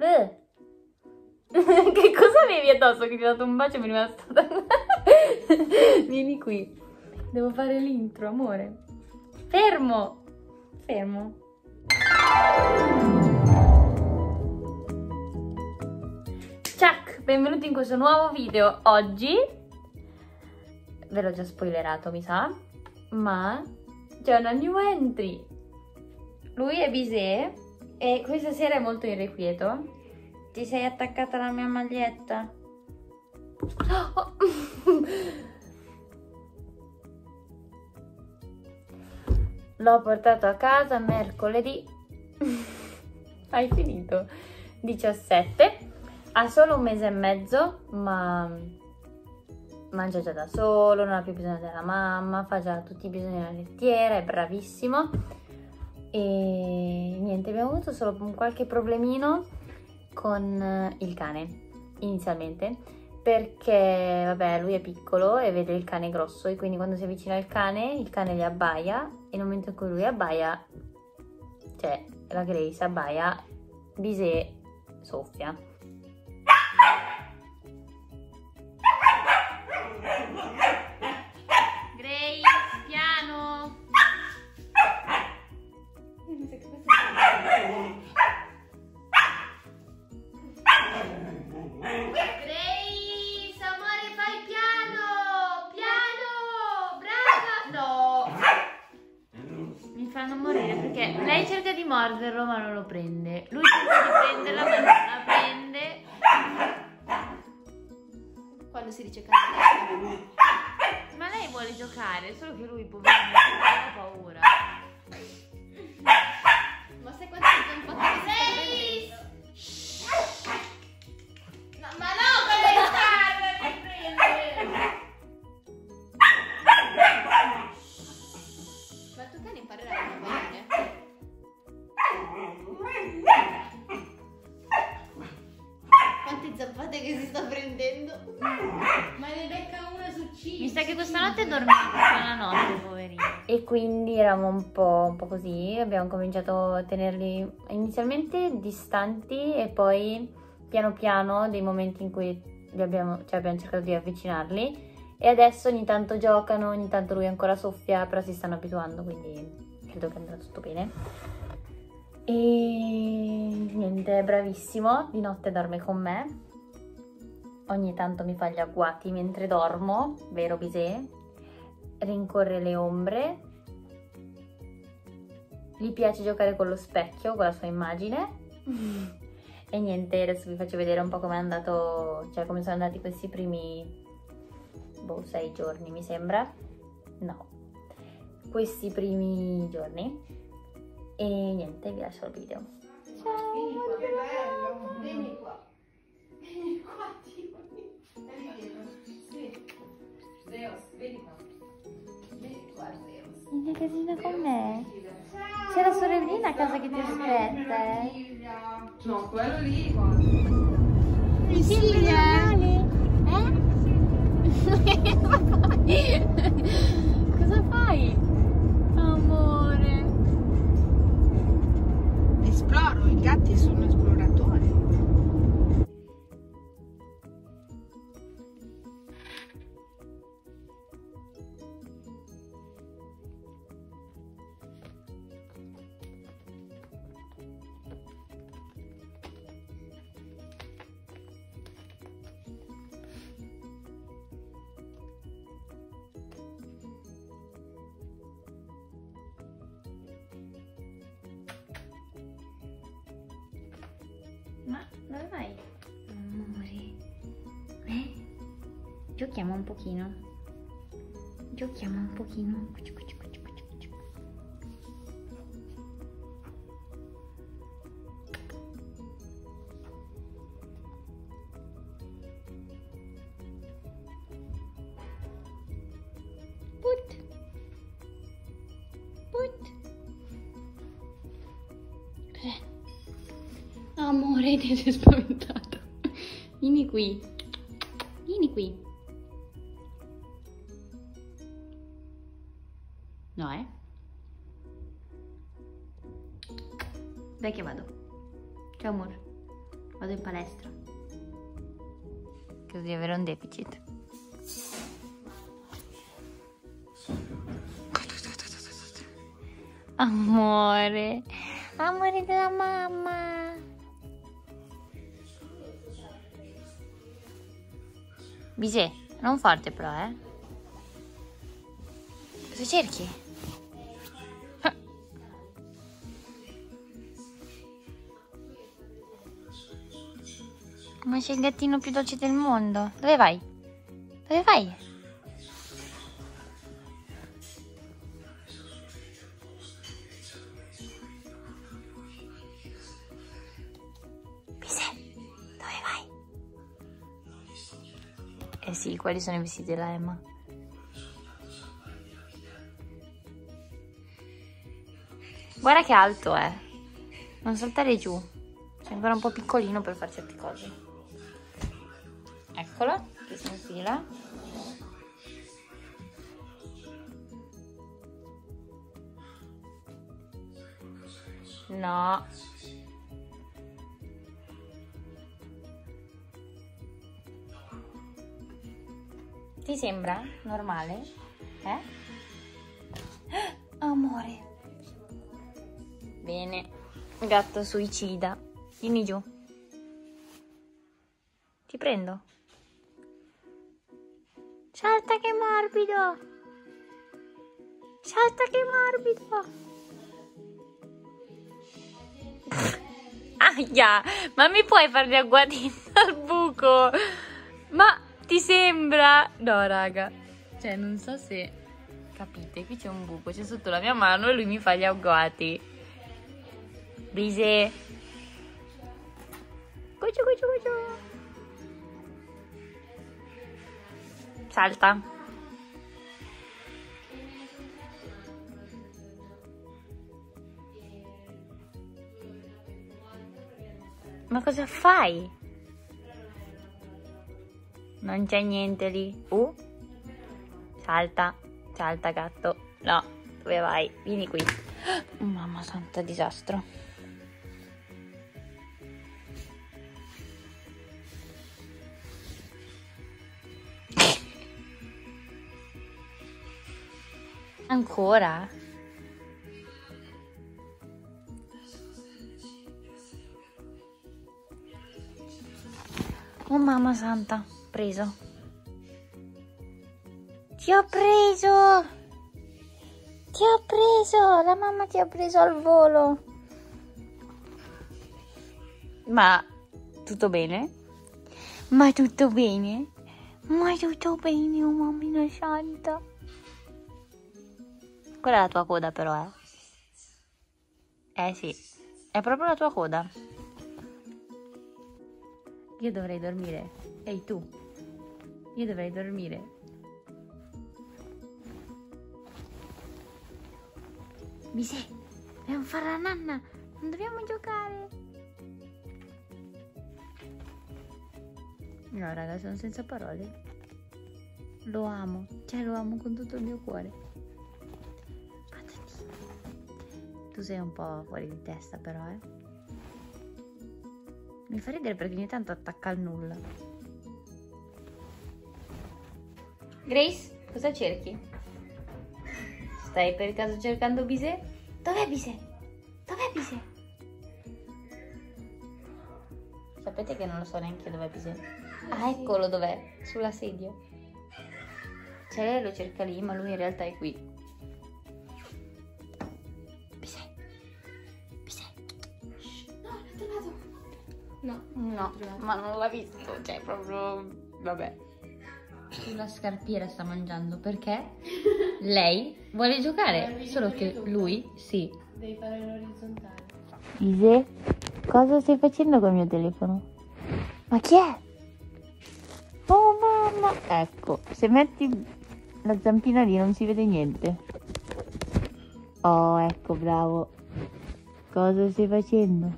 Eh. che cosa avevi addosso che ti ho dato un bacio e mi è rimasto Vieni qui. Devo fare l'intro, amore. Fermo. Fermo. Ciao, benvenuti in questo nuovo video. Oggi, ve l'ho già spoilerato mi sa, ma c'è una new entry. Lui è Bisè e questa sera è molto irrequieto. Ti sei attaccata alla mia maglietta? Oh. L'ho portato a casa mercoledì. Hai finito? 17. Ha solo un mese e mezzo, ma mangia già da solo, non ha più bisogno della mamma, fa già tutti i bisogni della lettiera, è bravissimo. E niente, abbiamo avuto solo qualche problemino con il cane inizialmente. Perché vabbè lui è piccolo e vede il cane grosso e quindi quando si avvicina al cane il cane gli abbaia e nel momento in cui lui abbaia cioè la Grace abbaia Bisè soffia cerca di prenderla ma non la prende. Quando si dice cazzo. Ma lei vuole giocare, solo che lui poverino sta prendendo. Ma ne becca una su cinque. Mi sa che questa notte dorme tutta la notte, poverino. E quindi eravamo un po', un po' così, abbiamo cominciato a tenerli inizialmente distanti e poi piano piano dei momenti in cui li abbiamo, cioè abbiamo cercato di avvicinarli e adesso ogni tanto giocano, ogni tanto lui ancora soffia, però si stanno abituando, quindi credo che andrà tutto bene. E niente, è bravissimo, di notte dorme con me. Ogni tanto mi fa gli agguati mentre dormo, vero Bisè? Rincorre le ombre. Gli piace giocare con lo specchio, con la sua immagine. e niente, adesso vi faccio vedere un po' come è andato, cioè come sono andati questi primi, boh, sei giorni mi sembra. No, questi primi giorni e niente, vi lascio il video. Ciao! Vieni a casina con me! C'è la sorellina a casa che ti aspetta, eh? No, quello lì! Mi sembra male? Eh? Cosa fai? Dove vai? Amore. Eh? Giochiamo un pochino. Giochiamo un pochino. Ti sei spaventato. Vieni qui. Vieni qui. No, eh? Dai che vado. Ciao amore. Vado in palestra. Di avere un deficit. Amore, amore della mamma. Bisè, non forte però, eh. Cosa cerchi? Ma sei il gattino più dolce del mondo. Dove vai? Dove vai? Eh sì, quali sono i vestiti della Emma? Guarda che alto è. Non saltare giù. Sei ancora un po' piccolino per fare certe cose. Eccolo, che si infila. No. Ti sembra normale? Eh? Amore. Bene. Gatto suicida. Vieni giù. Ti prendo. Salta che morbido. Salta che morbido. Aia, ma mi puoi fare gli agguatini al buco? Ma ti sembra? No, raga. Cioè, non so se capite, qui c'è un buco, c'è sotto la mia mano e lui mi fa gli agguati. Bise. Cuccio, cuccio, cuccio. Salta. Ma cosa fai? Non c'è niente lì. Uh. Salta, salta gatto. No, dove vai? Vieni qui. Mamma santa, disastro. Ancora? Oh mamma santa, preso. Ti ho preso! Ti ho preso! La mamma ti ha preso al volo. Ma tutto bene? Ma tutto bene? Ma tutto bene, oh mammina santa. Quella è la tua coda però, eh? Eh sì, è proprio la tua coda. Io dovrei dormire. Ehi tu. Io dovrei dormire. Bisè, dobbiamo fare la nanna. Non dobbiamo giocare. No, raga, sono senza parole. Lo amo. Cioè, lo amo con tutto il mio cuore. Patatine. Tu sei un po' fuori di testa, però, eh. Mi fa ridere perché ogni tanto attacca al nulla. Grace, cosa cerchi? Stai per caso cercando Bisè? Dov'è Bisè? Dov'è Bisè? Sapete che non lo so neanche dov'è Bisè? Ah, eccolo dov'è, sulla sedia. Cioè lei lo cerca lì, ma lui in realtà è qui. Bisè. Bisè. No, l'ho trovato. No, No, ma non l'ha visto, cioè proprio... Vabbè. La scarpiera sta mangiando perché lei vuole giocare, solo che lui sì. Devi fare l'orizzontale. Ise, cosa stai facendo col mio telefono? Ma chi è? Oh mamma! Ecco, se metti la zampina lì non si vede niente. Oh, ecco, bravo. Cosa stai facendo?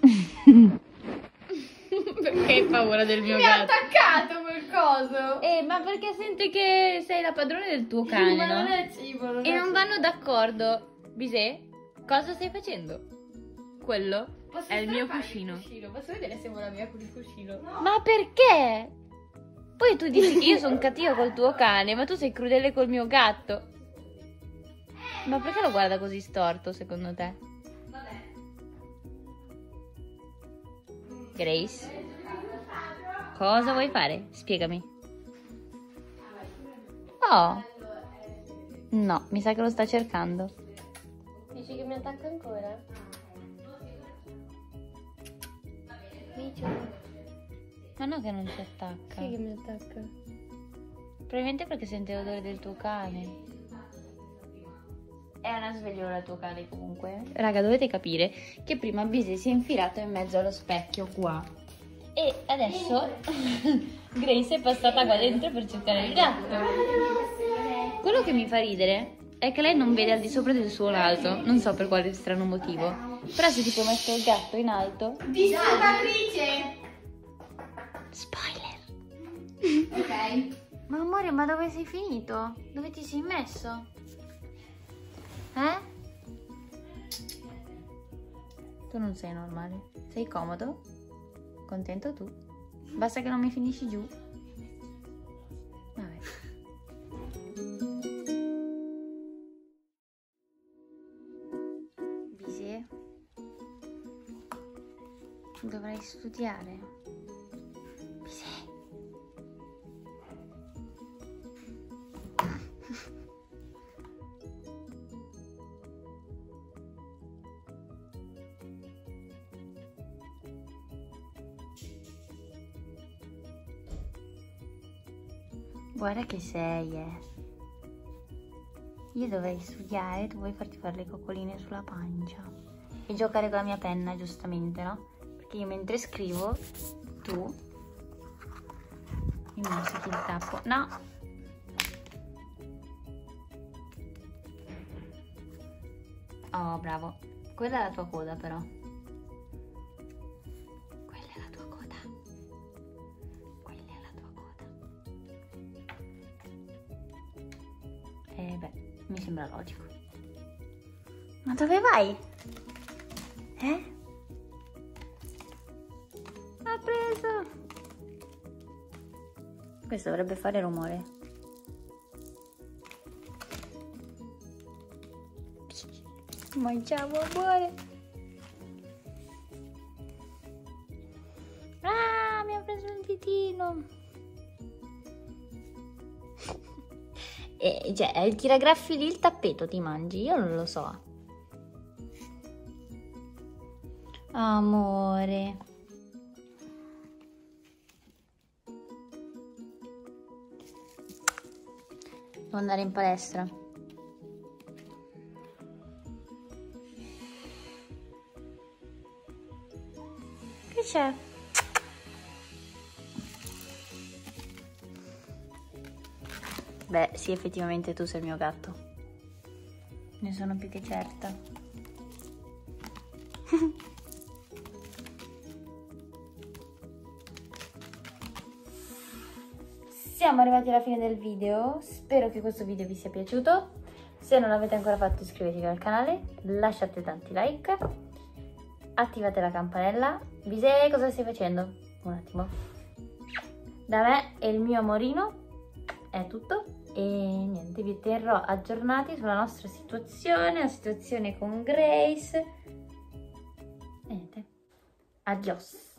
hai paura del mio Mi ha attaccato quel coso. Eh, ma perché sente che sei la padrona del tuo cane, Ma no? non è cibo. Non E non cibo. vanno d'accordo. Bisè, cosa stai facendo? Quello Posso è il mio cuscino. cuscino? Posso vedere se vuole la mia il cuscino? No. Ma perché? Poi tu dici che io sono cattiva col tuo cane, ma tu sei crudele col mio gatto. Ma perché lo guarda così storto, secondo te? Vabbè. Grace? Cosa vuoi fare? Spiegami. Oh. No, mi sa che lo sta cercando. Dici che mi attacca ancora? Ma no che non ci attacca. Chi che mi attacca? Probabilmente perché sente l'odore del tuo cane. È una svegliola il tuo cane comunque. Raga, dovete capire che prima Bise si è infilato in mezzo allo specchio qua. E adesso Grace è passata qua dentro per cercare il gatto. Quello che mi fa ridere è che lei non vede al di sopra del suo naso. Non so per quale strano motivo. Però se tipo metto il gatto in alto... Disturbatrice! Spoiler! Ok. Ma amore, ma dove sei finito? Dove ti sei messo? Eh? Tu non sei normale. Sei comodo? Contento tu? Basta che non mi finisci giù. Vabbè. Bisi? Dovrai studiare. Guarda che sei, eh. Io dovrei studiare, tu vuoi farti fare le coccoline sulla pancia. E giocare con la mia penna, giustamente, no? Perché io mentre scrivo, tu mi musichi il tappo. No! Oh, bravo. Quella è la tua coda, però. Eh beh, mi sembra logico. Ma dove vai? Eh? Ha preso! Questo dovrebbe fare rumore. Mangiamo amore. Ah, mi ha preso un ditino. E, cioè, eh, ti raggraffi lì il tappeto, ti mangi? Io non lo so. Amore. Devo andare in palestra. Che c'è? Beh, sì, effettivamente tu sei il mio gatto. Ne sono più che certa. Siamo arrivati alla fine del video, spero che questo video vi sia piaciuto. Se non l'avete ancora fatto iscrivetevi al canale, lasciate tanti like, attivate la campanella. Bise, cosa stai facendo? Un attimo. Da me e il mio amorino è tutto e niente, vi terrò aggiornati sulla nostra situazione, la situazione con Grace. Niente, adios.